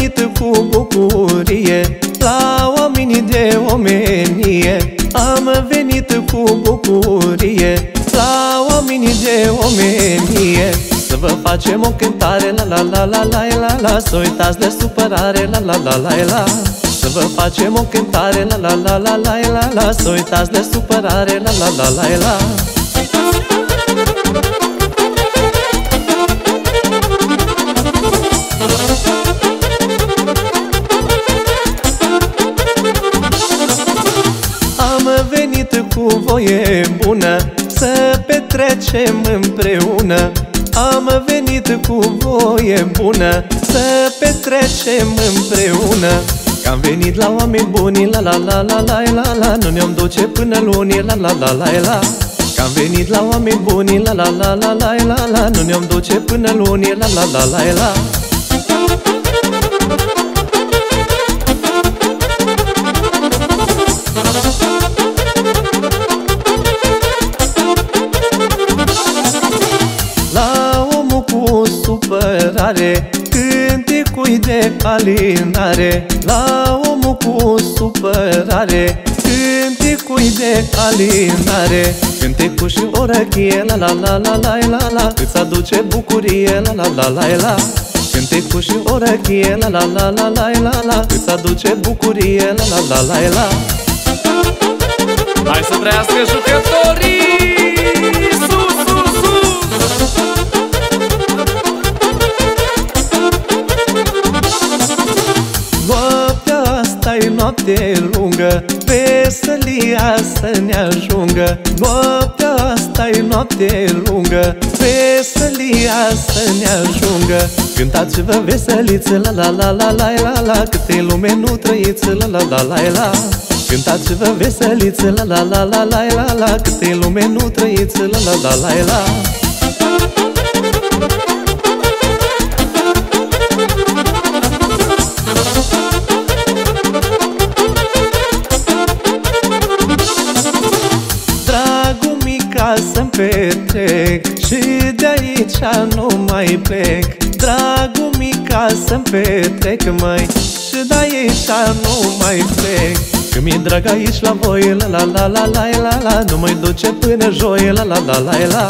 venit cu bucurie La oamenii de omenie Am venit cu bucurie La oamenii de omenie Să vă facem o cântare La la la la la la la Să uitați de supărare La la la la la Să vă facem o cântare La la la la la la la Să uitați de supărare La la la la la voie bună Să petrecem împreună Am venit cu voie bună Să petrecem împreună Că am venit la oameni buni La la la la la la la Nu ne-om duce până luni La la la la la Că am venit la oameni buni La la la la la la la Nu ne-om duce până luni La la la la la La de alinare La omul cu supărare Cântecui de alinare Cântecul și o răchie La la la la la la la Îți aduce bucurie La la la la la Cântecul și o răchie La la la la la la la Îți aduce bucurie La la la la la Hai să trăiască jucătorii noapte lungă Veselia să ne ajungă Noaptea asta e noapte lungă Veselia să ne ajungă Cântați-vă veseliți La la la la la la la Câte lume nu trăiți La la la la la Cântați-vă veseliți La la la la la la la Câte lume nu trăiți La la la la la petrec Și de aici nu mai plec Dragul mica să-mi petrec, măi Și de aici nu mai plec Că mi-e drag aici la voi La la la la la la la Nu mai duce până joi La la la la la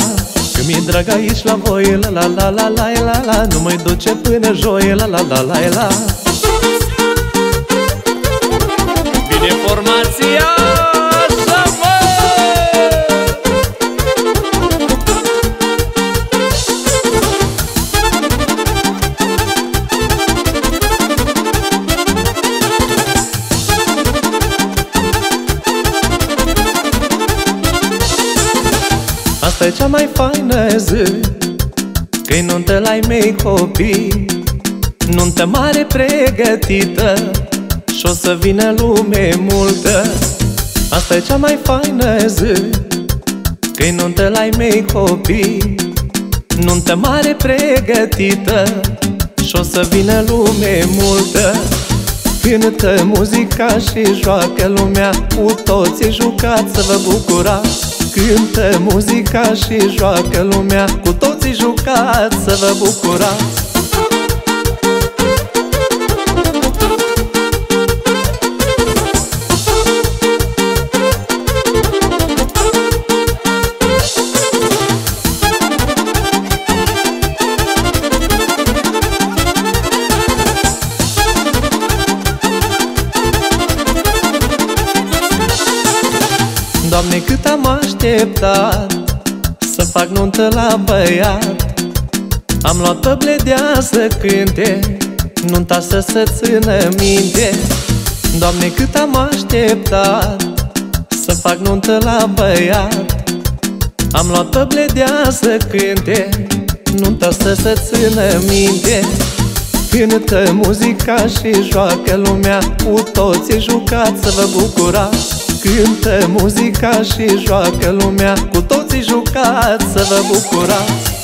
Că mi-e drag aici la voi La la la la la la la Nu mai duce până joi La la la la la Vine Asta e cea mai faină zi. Că-i nuntă la mei copii Nuntă mare pregătită Și o să vină lume multă. Asta e cea mai faină zi. Că-i nuntă la mei copii Nuntă mare pregătită Și o să vină lume multă. Cântă muzica și joacă lumea Cu toții jucați să vă bucurați Cântă muzica și joacă lumea. Cu toții jucați să vă bucurați Doamne, cât am așteptat Să fac nuntă la băiat. Am luat pe bledea să cânte Nunta să se țină minte. Doamne, cât am așteptat Să fac nuntă la băiat. Am luat pe bledea să cânte Nunta să se țină minte. Cântă muzica și joacă lumea Cu toții jucați să vă bucurați Cântă muzica și joacă lumea. Cu toții jucați să vă bucurați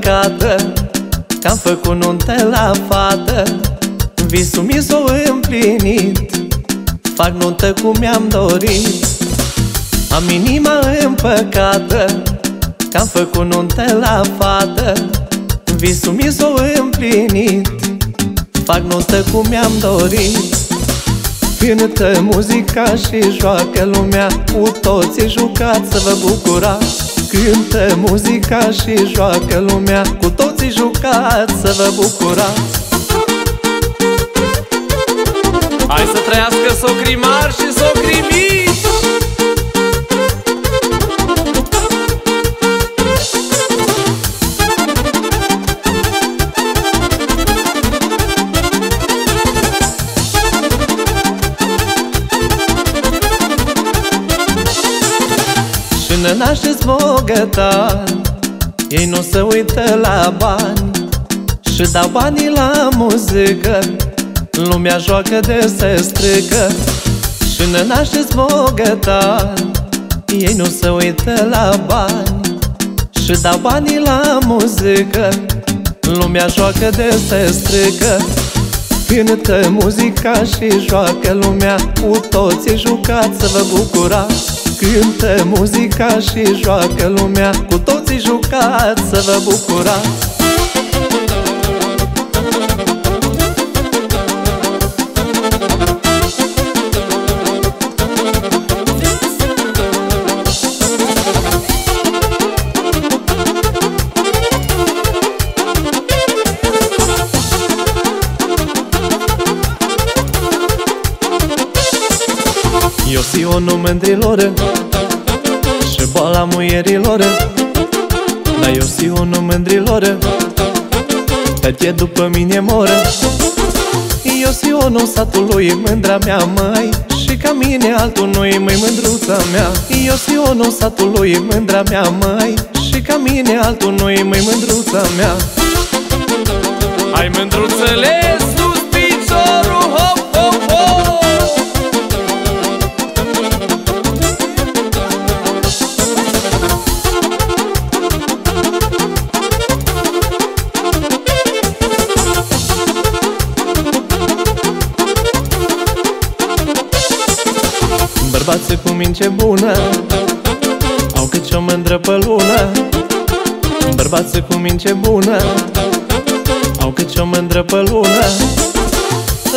împăcată Că-am făcut nuntă la fată. Visul mi s-o împlinit Fac nuntă cum mi-am dorit. Am inima împăcată Că-am făcut nuntă la fată. Visul mi s-o împlinit Fac nuntă cum mi-am dorit. Cântă muzica și joacă lumea Cu toții jucați să vă bucurați Cântă muzica și joacă lumea. Cu toții jucați să vă bucurați. Hai să trăiască socrimar și socrimici bogătani Ei nu se uită la bani Și dau banii la muzică. Lumea joacă de se strică Și nănaște-ți bogătani Ei nu se uită la bani Și dau banii la muzică. Lumea joacă de se strică. Cântă muzica și joacă. Lumea Cu toții jucați să vă bucurați Cântă muzica și joacă lumea. Cu toții jucați să vă bucurați mândrilor. Și boala muierilor. Dar eu Sionul mândrilor. Pe după mine mor. Eu Sionul satului mândra mea măi. Și ca mine altul nu-i măi mândruța mea. Eu Sionul satului mândra mea măi. Și ca mine altul nu-i măi mândruța mea. Hai mândruțele sus piciorul Bărbații cu mince bună! Au cât o mândră pe lună. Bărbații cu mince bună! Au cât o mândră pe lună.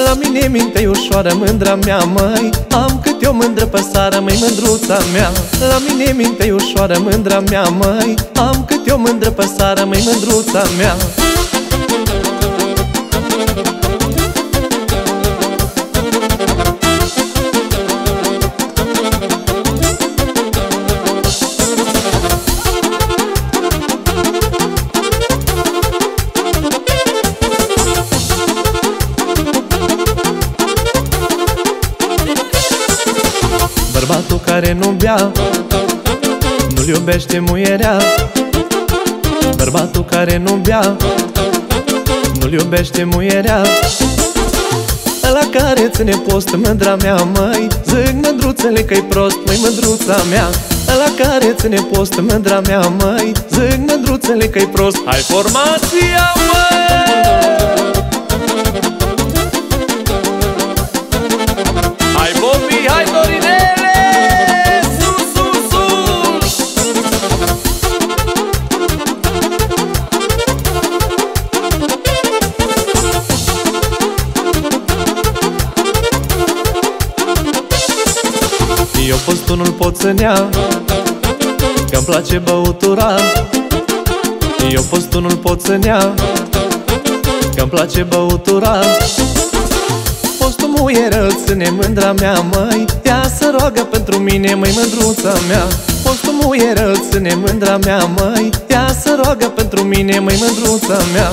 La mine minte ușoară mândra mea, măi. Am cât o mândră pe sară, măi, mândruța mea. La mine minte ușoară mândra mea, măi. Am cât o mândră pe sară, măi, mândruța mea care nu bea Nu-l iubește muierea. Bărbatul care nu bea Nu-l iubește muierea. Ăla care ține post mândra mea, măi Zic mândruțele că-i prost, măi mândruța mea. Ăla care ține post mândra mea, măi Zic mândruțele că-i prost. Hai formația măi Eu postul nu-l pot să nea Că-mi place băutura. Eu postul nu-l pot să nea Că-mi place băutura. Postul muierăț îl ține mândra mea, măi Ea să roagă pentru mine, măi, mândruța mea. Postul muierăț îl ține mândra mea, măi Ea să roagă pentru mine, măi, mândruța mea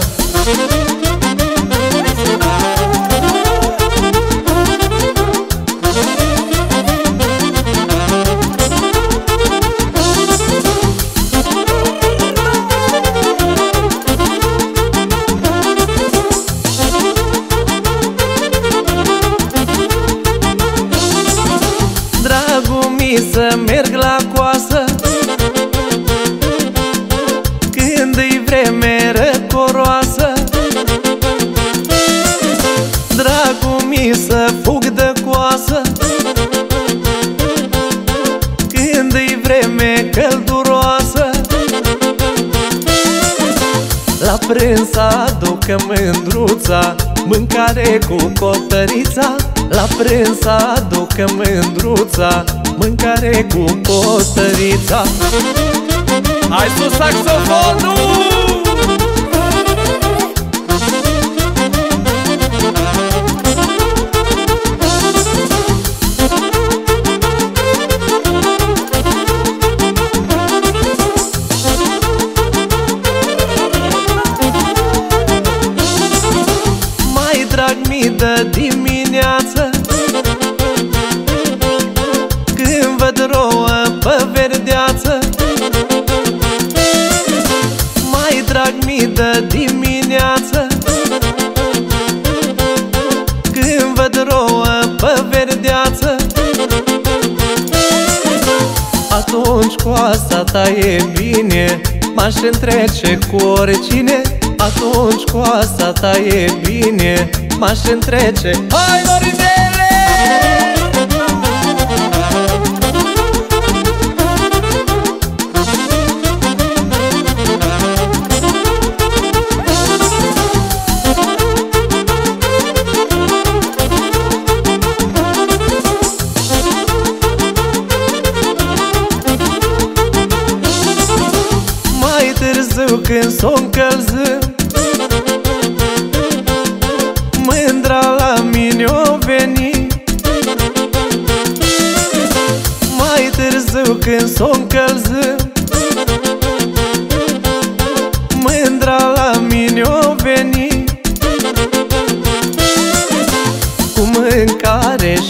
Mâncare cu cotărița La prânz aducă mândruța Mâncare cu cotărița Hai sus saxofonul! Drag mi de dimineață. Când văd rouă pe verdeață. Mai drag mi de dimineață. Când văd rouă pe verdeață. Atunci cu asta ta e bine M-aș întrece cu oricine atunci cu asta ta e bine M-aș întrece Hai, Dorinele! Mai târziu când s-o încălzând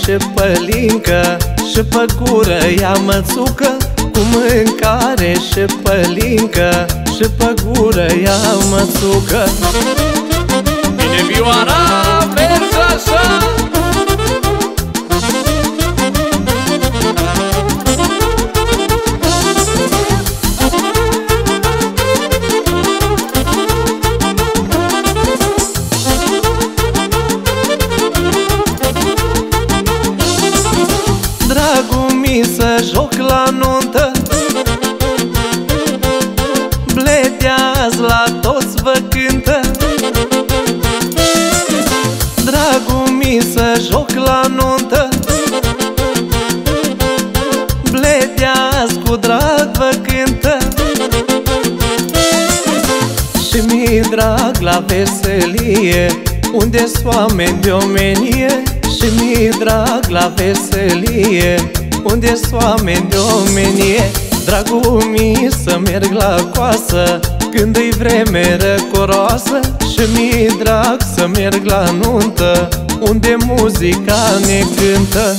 și pălincă Și pe gură ea mățucă Cu mâncare și pălincă Și pe gură ea mățucă Bine, vioara, merge așa! Drag la veselie Unde-s oameni de omenie Și mi drag la veselie Unde-s oameni de omenie. Dragul mi să merg la coasă Când e vreme răcoroasă Și mi drag să merg la nuntă Unde muzica ne cântă